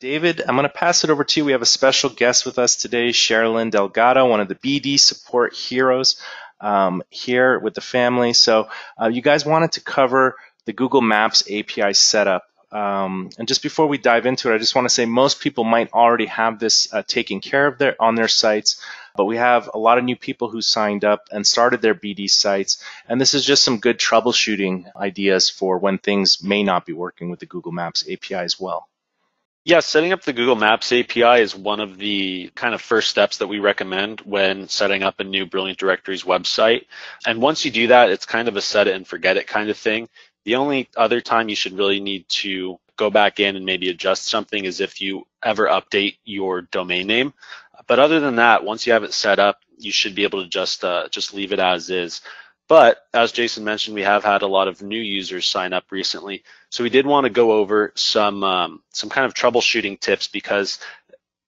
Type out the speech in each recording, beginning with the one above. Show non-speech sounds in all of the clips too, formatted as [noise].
David, I'm going to pass it over to you. We have a special guest with us today, Sherilyn Delgado, one of the BD support heroes um, here with the family. So uh, you guys wanted to cover the Google Maps API setup. Um, and just before we dive into it, I just want to say most people might already have this uh, taken care of their, on their sites, but we have a lot of new people who signed up and started their BD sites. And this is just some good troubleshooting ideas for when things may not be working with the Google Maps API as well. Yeah, setting up the Google Maps API is one of the kind of first steps that we recommend when setting up a new Brilliant Directories website. And once you do that, it's kind of a set it and forget it kind of thing. The only other time you should really need to go back in and maybe adjust something is if you ever update your domain name. But other than that, once you have it set up, you should be able to just uh, just leave it as is. But as Jason mentioned, we have had a lot of new users sign up recently. So we did want to go over some um, some kind of troubleshooting tips because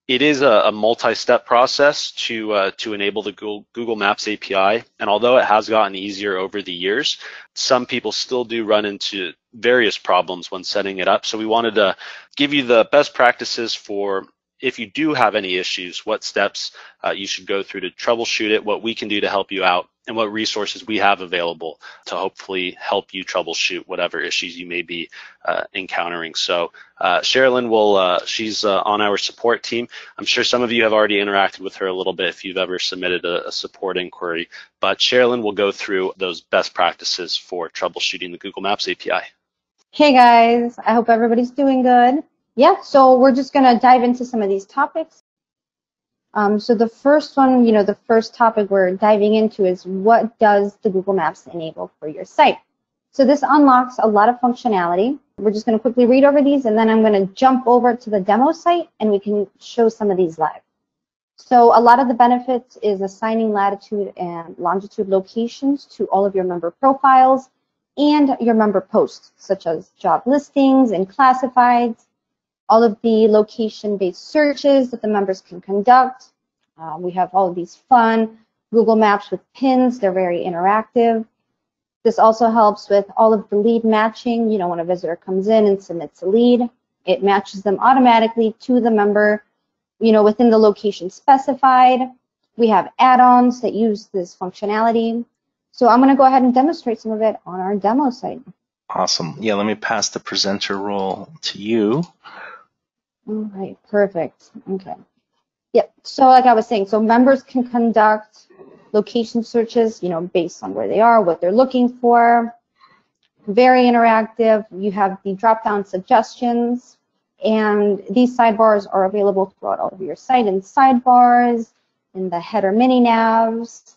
it is a, a multi-step process to uh, to enable the Google, Google Maps API, and although it has gotten easier over the years, some people still do run into various problems when setting it up. So we wanted to give you the best practices for if you do have any issues, what steps uh, you should go through to troubleshoot it, what we can do to help you out, and what resources we have available to hopefully help you troubleshoot whatever issues you may be uh, encountering. So uh, Sherilyn will, uh, she's uh, on our support team. I'm sure some of you have already interacted with her a little bit if you've ever submitted a, a support inquiry, but Sherilyn will go through those best practices for troubleshooting the Google Maps API. Hey guys, I hope everybody's doing good. Yeah, so we're just going to dive into some of these topics. Um, so the first one, you know, the first topic we're diving into is what does the Google Maps enable for your site? So this unlocks a lot of functionality. We're just going to quickly read over these and then I'm going to jump over to the demo site and we can show some of these live. So a lot of the benefits is assigning latitude and longitude locations to all of your member profiles and your member posts, such as job listings and classifieds, all of the location-based searches that the members can conduct. Uh, we have all of these fun Google Maps with pins. They're very interactive. This also helps with all of the lead matching. You know, when a visitor comes in and submits a lead, it matches them automatically to the member, you know, within the location specified. We have add-ons that use this functionality. So I'm going to go ahead and demonstrate some of it on our demo site. Awesome. Yeah, let me pass the presenter role to you. All right, perfect. Okay. Yep. So like I was saying, so members can conduct location searches, you know, based on where they are, what they're looking for. Very interactive. You have the drop-down suggestions, and these sidebars are available throughout all of your site in sidebars, in the header mini navs.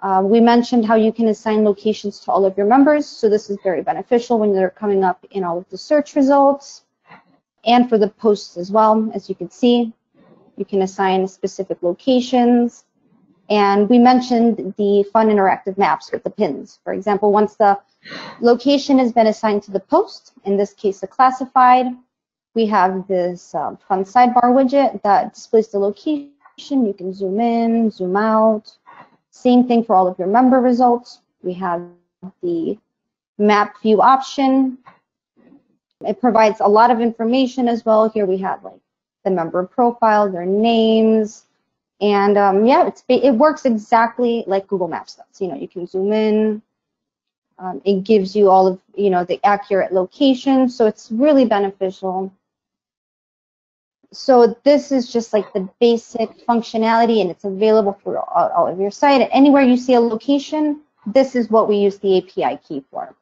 Uh, we mentioned how you can assign locations to all of your members, so this is very beneficial when they're coming up in all of the search results and for the posts as well. As you can see, you can assign specific locations. And we mentioned the fun interactive maps with the pins. For example, once the location has been assigned to the post, in this case a classified, we have this uh, fun sidebar widget that displays the location. You can zoom in, zoom out. Same thing for all of your member results. We have the map view option it provides a lot of information as well. Here we have like the member profile, their names, and um, yeah, it works exactly like Google Maps does. You know, you can zoom in. Um, it gives you all of you know the accurate location, so it's really beneficial. So this is just like the basic functionality, and it's available for all, all of your site. Anywhere you see a location, this is what we use the API key for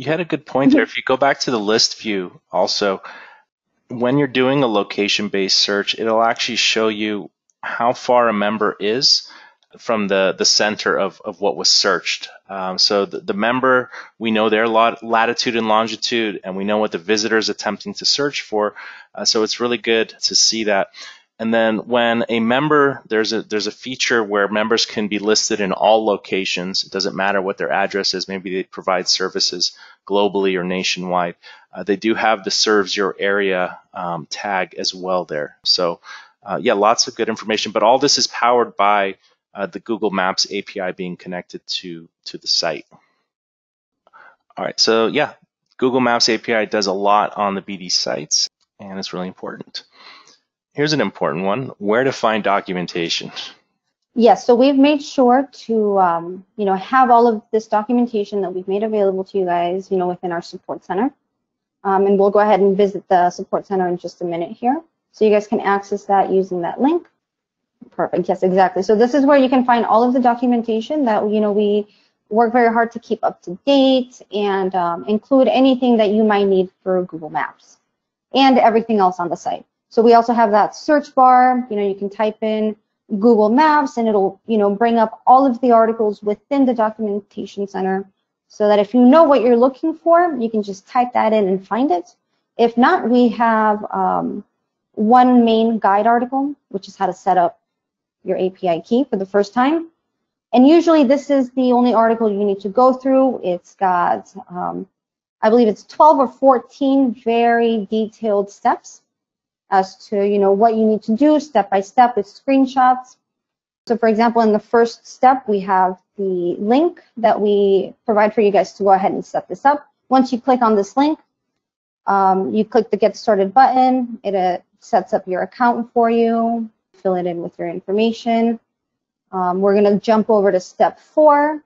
you had a good point there. If you go back to the list view, also, when you're doing a location based search, it'll actually show you how far a member is from the, the center of, of what was searched. Um, so the, the member, we know their lat latitude and longitude, and we know what the visitor is attempting to search for. Uh, so it's really good to see that. And then when a member, there's a there's a feature where members can be listed in all locations. It doesn't matter what their address is. Maybe they provide services globally or nationwide. Uh, they do have the serves your area um, tag as well there. So uh, yeah, lots of good information. But all this is powered by uh, the Google Maps API being connected to to the site. All right, so yeah, Google Maps API does a lot on the BD sites. and it's really important. Here's an important one, where to find documentation. Yes, so we've made sure to, um, you know, have all of this documentation that we've made available to you guys, you know, within our support center. Um, and we'll go ahead and visit the support center in just a minute here. So you guys can access that using that link. Perfect, yes, exactly. So this is where you can find all of the documentation that, you know, we work very hard to keep up to date and um, include anything that you might need for Google Maps and everything else on the site. So we also have that search bar, you know, you can type in Google Maps and it'll, you know, bring up all of the articles within the documentation center so that if you know what you're looking for, you can just type that in and find it. If not, we have um, one main guide article, which is how to set up your API key for the first time. And usually this is the only article you need to go through. It's got, um, I believe it's 12 or 14 very detailed steps as to, you know, what you need to do step by step with screenshots. So for example, in the first step, we have the link that we provide for you guys to go ahead and set this up. Once you click on this link, um, you click the get started button. It uh, sets up your account for you, fill it in with your information. Um, we're going to jump over to step four.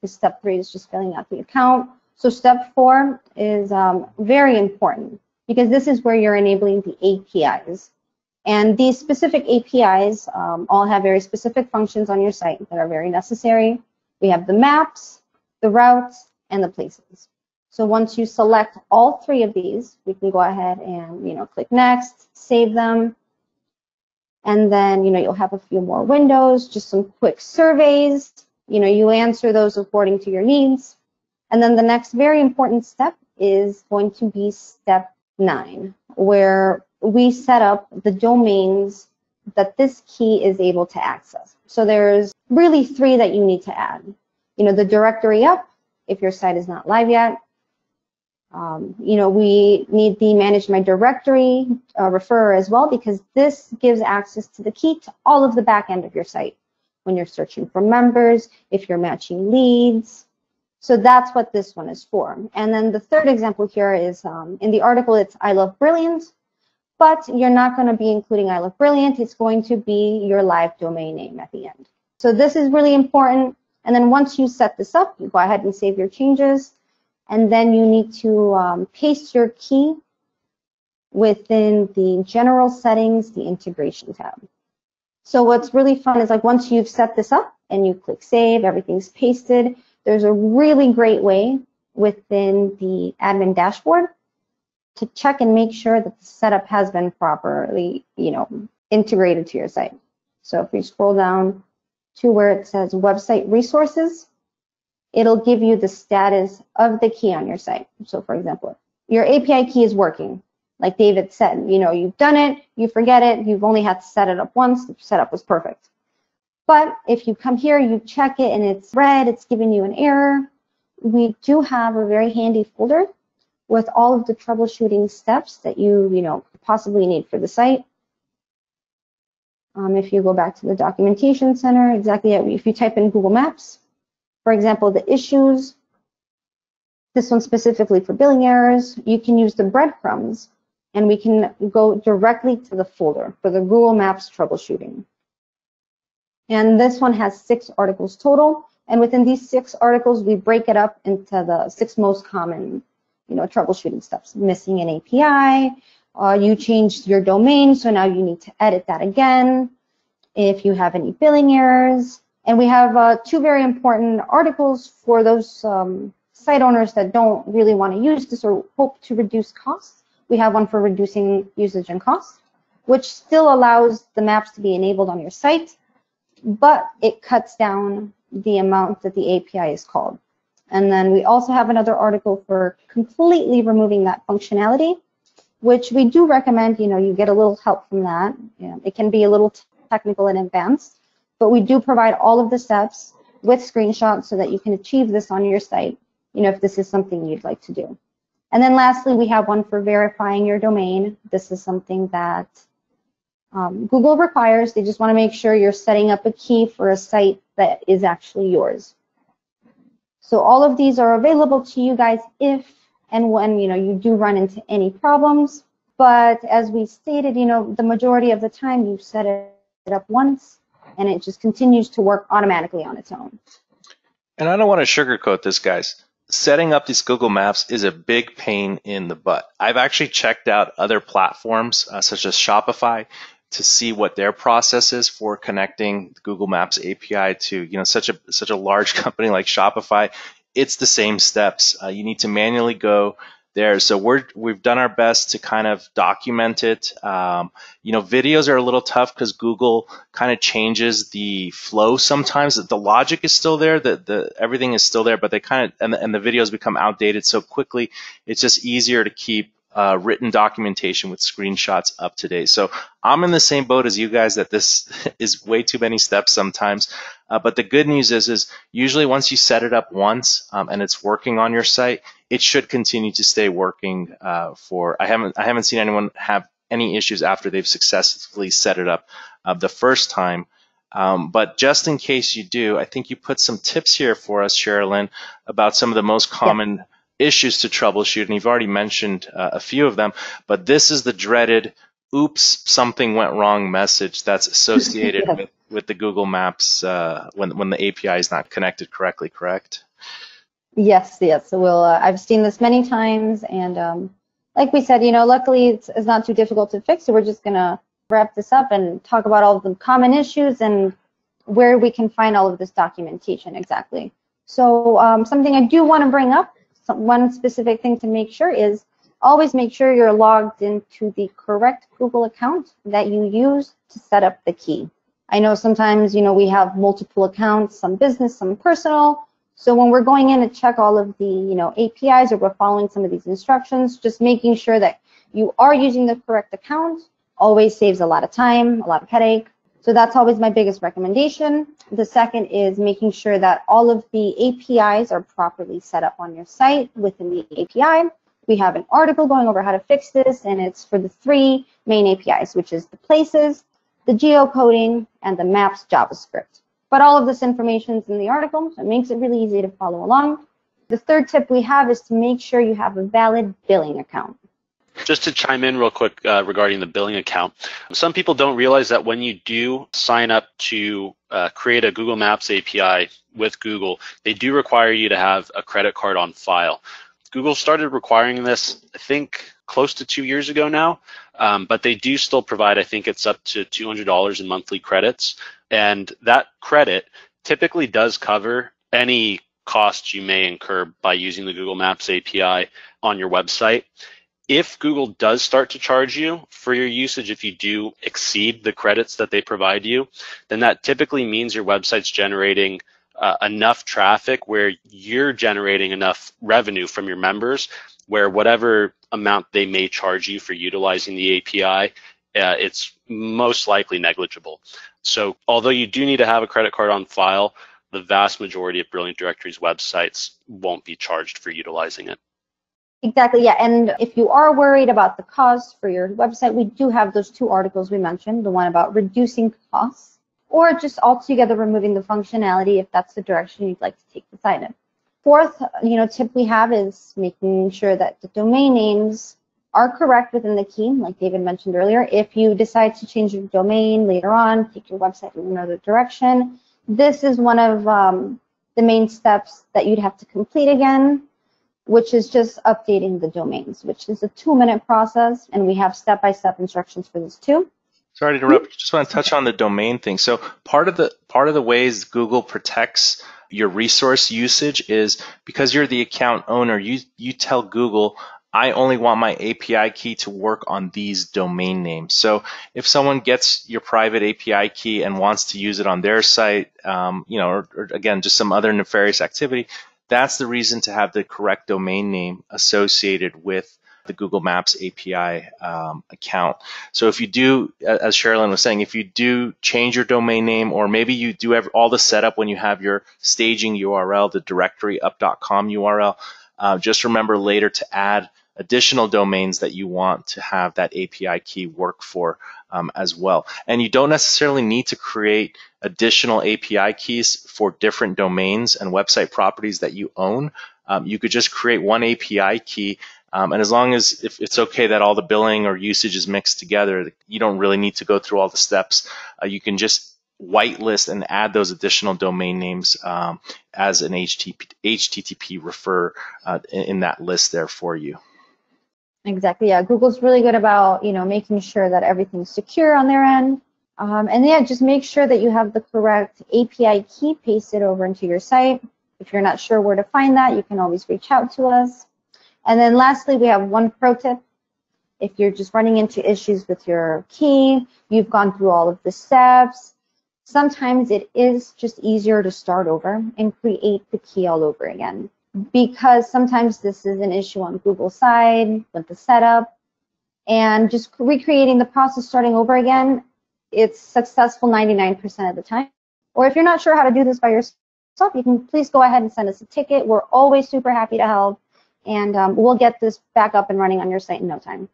Because step three is just filling out the account. So step four is um, very important because this is where you're enabling the APIs. And these specific APIs um, all have very specific functions on your site that are very necessary. We have the maps, the routes, and the places. So once you select all three of these, we can go ahead and you know click next, save them, and then you know you'll have a few more windows, just some quick surveys. You know you answer those according to your needs, and then the next very important step is going to be step nine, where we set up the domains that this key is able to access. So there's really three that you need to add. You know, the directory up, if your site is not live yet. Um, you know, we need the manage my directory uh, referrer as well because this gives access to the key to all of the back end of your site when you're searching for members, if you're matching leads, so that's what this one is for. And then the third example here is um, in the article, it's I love Brilliant, but you're not going to be including I love Brilliant. It's going to be your live domain name at the end. So this is really important. And then once you set this up, you go ahead and save your changes. And then you need to um, paste your key within the general settings, the integration tab. So what's really fun is like once you've set this up and you click save, everything's pasted, there's a really great way within the admin dashboard to check and make sure that the setup has been properly, you know, integrated to your site. So if you scroll down to where it says website resources, it'll give you the status of the key on your site. So for example, your API key is working. Like David said, you know, you've done it, you forget it, you've only had to set it up once, the setup was perfect. But if you come here, you check it and it's red, it's giving you an error. We do have a very handy folder with all of the troubleshooting steps that you, you know, possibly need for the site. Um, if you go back to the documentation center, exactly if you type in Google Maps, for example, the issues, this one specifically for billing errors, you can use the breadcrumbs and we can go directly to the folder for the Google Maps troubleshooting. And this one has six articles total. And within these six articles, we break it up into the six most common, you know, troubleshooting steps. Missing an API, uh, you changed your domain, so now you need to edit that again. If you have any billing errors, and we have uh, two very important articles for those um, site owners that don't really want to use this or hope to reduce costs. We have one for reducing usage and cost, which still allows the maps to be enabled on your site, but it cuts down the amount that the API is called. And then we also have another article for completely removing that functionality, which we do recommend, you know, you get a little help from that. You know, it can be a little technical and advanced, but we do provide all of the steps with screenshots so that you can achieve this on your site, you know, if this is something you'd like to do. And then lastly, we have one for verifying your domain. This is something that um, Google requires. They just want to make sure you're setting up a key for a site that is actually yours. So all of these are available to you guys if and when you know you do run into any problems. But as we stated, you know, the majority of the time you set it up once and it just continues to work automatically on its own. And I don't want to sugarcoat this, guys. Setting up these Google Maps is a big pain in the butt. I've actually checked out other platforms uh, such as Shopify to see what their process is for connecting Google Maps API to you know such a such a large [laughs] company like Shopify. It's the same steps. Uh, you need to manually go there. So we're we've done our best to kind of document it. Um, you know, videos are a little tough because Google kind of changes the flow sometimes. The logic is still there, the the everything is still there, but they kind of and the, and the videos become outdated so quickly. It's just easier to keep uh, written documentation with screenshots up to date. So I'm in the same boat as you guys that this [laughs] is way too many steps sometimes. Uh, but the good news is, is usually once you set it up once um, and it's working on your site, it should continue to stay working uh, for. I haven't I haven't seen anyone have any issues after they've successfully set it up uh, the first time. Um, but just in case you do, I think you put some tips here for us, Sherilyn, about some of the most common. Yeah issues to troubleshoot, and you've already mentioned uh, a few of them, but this is the dreaded oops, something went wrong message that's [laughs] associated yeah. with, with the Google Maps uh, when, when the API is not connected correctly, correct? Yes, yes. So we'll, uh, I've seen this many times, and um, like we said, you know, luckily it's, it's not too difficult to fix, so we're just going to wrap this up and talk about all the common issues and where we can find all of this documentation exactly. So um, something I do want to bring up one specific thing to make sure is always make sure you're logged into the correct Google account that you use to set up the key. I know sometimes, you know, we have multiple accounts, some business, some personal. So when we're going in to check all of the, you know, APIs or we're following some of these instructions, just making sure that you are using the correct account always saves a lot of time, a lot of headache. So that's always my biggest recommendation. The second is making sure that all of the APIs are properly set up on your site within the API. We have an article going over how to fix this, and it's for the three main APIs, which is the places, the geocoding, and the maps JavaScript. But all of this information is in the article, so it makes it really easy to follow along. The third tip we have is to make sure you have a valid billing account. Just to chime in real quick uh, regarding the billing account, some people don't realize that when you do sign up to uh, create a Google Maps API with Google, they do require you to have a credit card on file. Google started requiring this, I think, close to two years ago now, um, but they do still provide, I think it's up to $200 in monthly credits. And that credit typically does cover any costs you may incur by using the Google Maps API on your website if Google does start to charge you for your usage, if you do exceed the credits that they provide you, then that typically means your website's generating uh, enough traffic where you're generating enough revenue from your members where whatever amount they may charge you for utilizing the API, uh, it's most likely negligible. So although you do need to have a credit card on file, the vast majority of Brilliant Directory's websites won't be charged for utilizing it. Exactly, yeah. And if you are worried about the cost for your website, we do have those two articles we mentioned, the one about reducing costs or just altogether removing the functionality if that's the direction you'd like to take the site in. Fourth, you know, tip we have is making sure that the domain names are correct within the key, like David mentioned earlier. If you decide to change your domain later on, take your website in another direction, this is one of um, the main steps that you'd have to complete again which is just updating the domains, which is a two minute process. And we have step by step instructions for this too. Sorry to interrupt. Just want to touch on the domain thing. So part of the part of the ways Google protects your resource usage is because you're the account owner, you you tell Google, I only want my API key to work on these domain names. So if someone gets your private API key and wants to use it on their site, um, you know, or, or, again, just some other nefarious activity, that's the reason to have the correct domain name associated with the Google Maps API um, account. So if you do, as Sherilyn was saying, if you do change your domain name, or maybe you do have all the setup when you have your staging URL, the directory up.com URL, uh, just remember later to add additional domains that you want to have that API key work for um, as well. And you don't necessarily need to create additional API keys for different domains and website properties that you own. Um, you could just create one API key Um, and as long as if it's okay that all the billing or usage is mixed together, you don't really need to go through all the steps. Uh, you can just whitelist and add those additional domain names um, as an HTTP, HTTP refer uh, in, in that list there for you. Exactly. Yeah, Google's really good about you know making sure that everything's secure on their end. Um, and yeah, just make sure that you have the correct API key pasted over into your site. If you're not sure where to find that, you can always reach out to us. And then lastly, we have one pro tip. If you're just running into issues with your key, you've gone through all of the steps, sometimes it is just easier to start over and create the key all over again. Because sometimes this is an issue on Google side with the setup, and just recreating the process starting over again it's successful 99% of the time. Or if you're not sure how to do this by yourself, you can please go ahead and send us a ticket. We're always super happy to help, and um, we'll get this back up and running on your site in no time.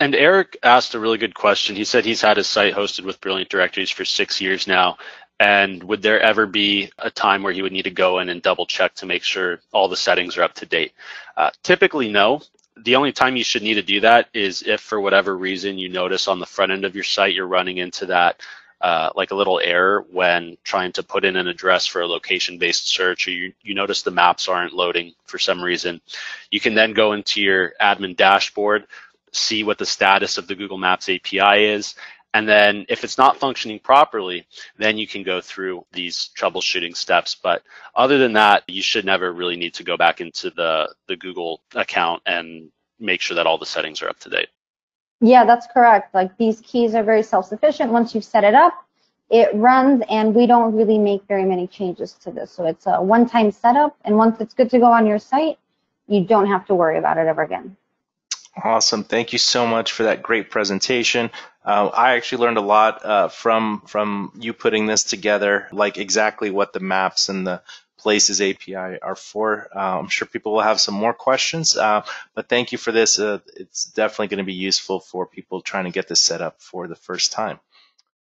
And Eric asked a really good question. He said he's had his site hosted with Brilliant Directories for six years now. And would there ever be a time where he would need to go in and double check to make sure all the settings are up to date? Uh, typically, no the only time you should need to do that is if for whatever reason you notice on the front end of your site you're running into that uh, like a little error when trying to put in an address for a location-based search or you, you notice the maps aren't loading for some reason. You can then go into your admin dashboard, see what the status of the Google Maps API is, and then if it's not functioning properly, then you can go through these troubleshooting steps. But other than that, you should never really need to go back into the, the Google account and make sure that all the settings are up to date. Yeah, that's correct. Like these keys are very self-sufficient. Once you've set it up, it runs and we don't really make very many changes to this. So it's a one-time setup and once it's good to go on your site, you don't have to worry about it ever again. Awesome. Thank you so much for that great presentation. Uh, I actually learned a lot uh, from from you putting this together, like exactly what the maps and the Places API are for. Uh, I'm sure people will have some more questions, uh, but thank you for this. Uh, it's definitely going to be useful for people trying to get this set up for the first time.